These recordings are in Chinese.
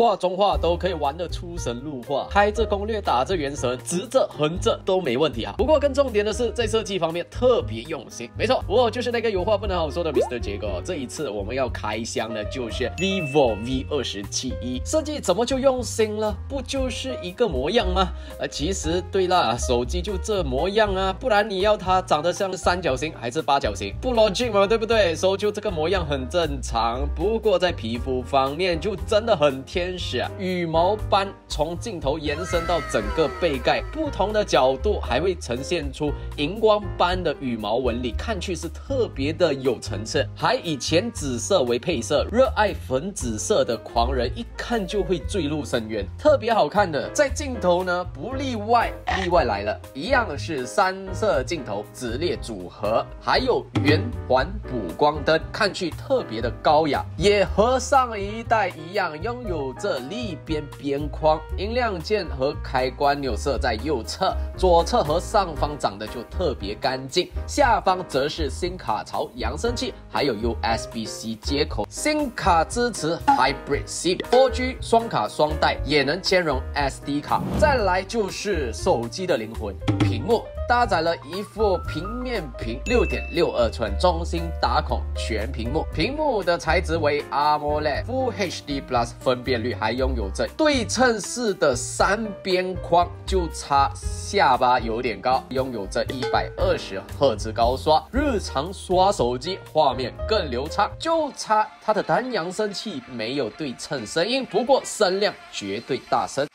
画中画都可以玩得出神入化，开着攻略，打着原神，直着横着都没问题啊。不过更重点的是在设计方面特别用心。没错，我就是那个有话不能好说的 Mr. 杰哥。这一次我们要开箱的就是 vivo V 二十七一，设计怎么就用心了？不就是一个模样吗？呃，其实对啦，手机就这模样啊，不然你要它长得像三角形还是八角形？不 logic 嘛，对不对？所以就这个模样很正常。不过在皮肤方面就真的很天使啊，羽毛斑从镜头延伸到整个背盖，不同的角度还会呈现出荧光斑的羽毛纹理，看去是特别的有层次。还以浅紫色为配色，热爱粉紫色的狂人一看就会坠入深渊，特别好看的。在镜头呢不例外，例外来了，一样是三色镜头直列组合，还有圆环补光灯，看去特别的高雅，也和上一代一样拥有这立边边框，音量键和开关钮设在右侧，左侧和上方长得就特别干净，下方则是新卡槽、扬声器，还有 USB-C 接口，新卡支持 Hybrid SIM，4G 双卡双待，也能兼容 SD 卡。再来就是手机的灵魂，屏幕。搭载了一副平面屏，六点六二寸中心打孔全屏幕，屏幕的材质为 AMOLED Full HD Plus，分辨率还拥有着对称式的三边框，就差下巴有点高，拥有着一百二十赫兹高刷，日常刷手机画面更流畅，就差它的单扬声器没有对称声音，不过声量绝对大声。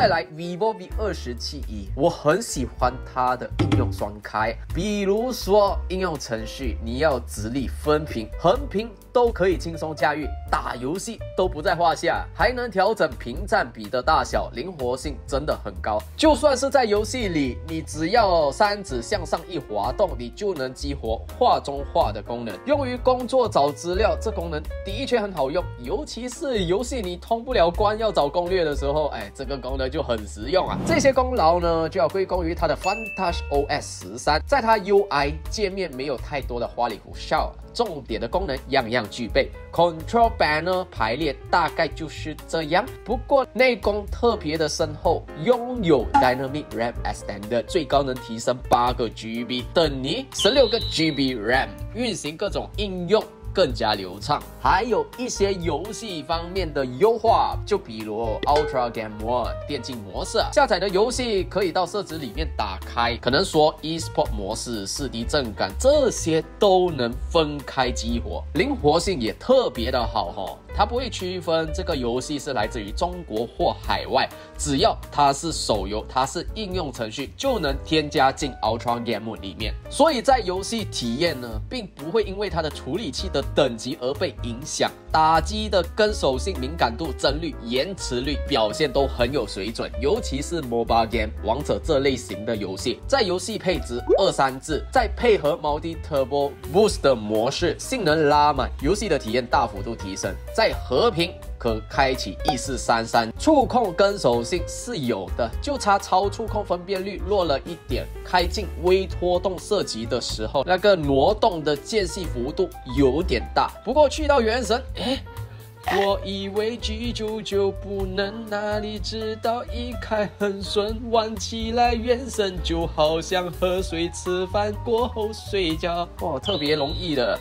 再来，vivo V 二十七 E，，我很喜欢它的应用双开，比如说应用程序，你要直立分屏、横屏都可以轻松驾驭，打游戏都不在话下，还能调整屏占比的大小，灵活性真的很高。就算是在游戏里，你只要三指向上一滑动，你就能激活画中画的功能。用于工作找资料，这功能的确很好用，尤其是游戏你通不了关要找攻略的时候，哎，这个功能。就很实用啊！这些功劳呢，就要归功于它的 Fantas OS 十三，在它 UI 界面没有太多的花里胡哨，重点的功能样样具备。Control Panel 排列大概就是这样，不过内功特别的深厚，拥有 Dynamic RAM Extender，最高能提升八个 GB，等于十六个 GB RAM，运行各种应用。更加流畅，还有一些游戏方面的优化，就比如 Ultra Game Mode 电竞模式，下载的游戏可以到设置里面打开，可能说 eSport 模式、四 D 震感这些都能分开激活，灵活性也特别的好哈。它不会区分这个游戏是来自于中国或海外，只要它是手游，它是应用程序，就能添加进 Ultra Game 里面。所以在游戏体验呢，并不会因为它的处理器的等级而被影响。打击的跟手性、敏感度、帧率、延迟率表现都很有水准，尤其是 Mobile Game 王者这类型的游戏，在游戏配置二三字，再配合 Multi Turbo Boost 的模式，性能拉满，游戏的体验大幅度提升。在和平可开启一四三三，触控跟手性是有的，就差超触控分辨率弱了一点。开进微拖动射击的时候，那个挪动的间隙幅度有点大。不过去到原神，哎，我以为 G 九九不能，哪里知道一开很顺，玩起来原神就好像喝水吃饭过后睡觉，哇，特别容易的。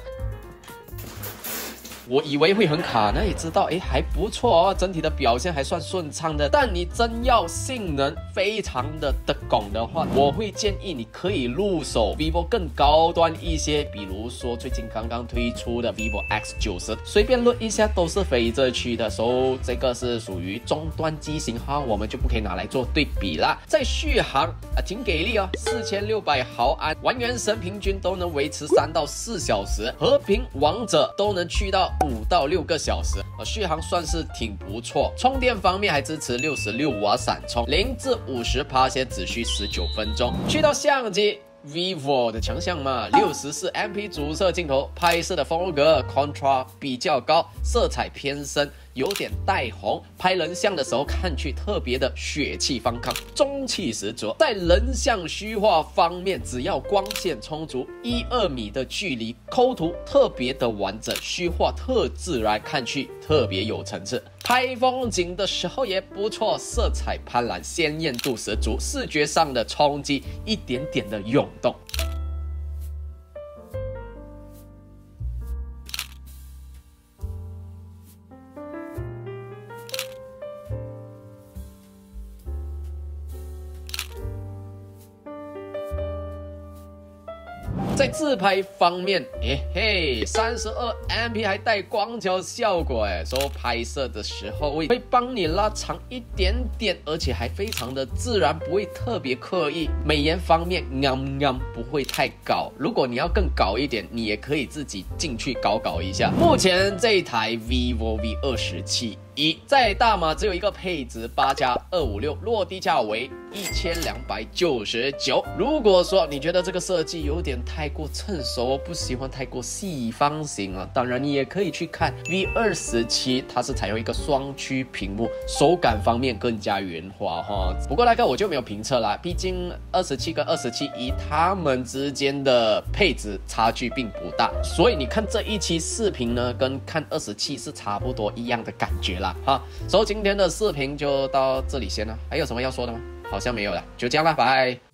我以为会很卡，那也知道，哎，还不错哦，整体的表现还算顺畅的。但你真要性能非常的的拱的话，我会建议你可以入手 vivo 更高端一些，比如说最近刚刚推出的 vivo X 九十，随便论一下都是非这区的，所以这个是属于中端机型哈，我们就不可以拿来做对比啦。在续航啊，挺给力哦，四千六百毫安，玩原神平均都能维持三到四小时，和平王者都能去到。五到六个小时，呃，续航算是挺不错。充电方面还支持六十六瓦闪充，零至五十趴先只需十九分钟。去到相机，vivo 的强项嘛，六十四 MP 主摄镜头，拍摄的风格 contrast 比较高，色彩偏深。有点带红，拍人像的时候看去特别的血气方刚，中气十足。在人像虚化方面，只要光线充足，一二米的距离，抠图特别的完整，虚化特自然，看去特别有层次。拍风景的时候也不错，色彩斑斓，鲜艳度十足，视觉上的冲击一点点的涌动。在自拍方面，嘿嘿，三十二 MP 还带光焦效果，哎，说拍摄的时候会会帮你拉长一点点，而且还非常的自然，不会特别刻意。美颜方面，啱啱不会太搞。如果你要更搞一点，你也可以自己进去搞搞一下。目前这一台 vivo V 二十七。一在大码只有一个配置，八加二五六，落地价为一千两百九十九。如果说你觉得这个设计有点太过成熟，不喜欢太过细方形啊，当然你也可以去看 V 二十七，它是采用一个双曲屏幕，手感方面更加圆滑哈。不过那个我就没有评测啦，毕竟二十七跟二十七一它们之间的配置差距并不大，所以你看这一期视频呢，跟看二十七是差不多一样的感觉啦。好，所以今天的视频就到这里先了。还有什么要说的吗？好像没有了，就这样了，拜。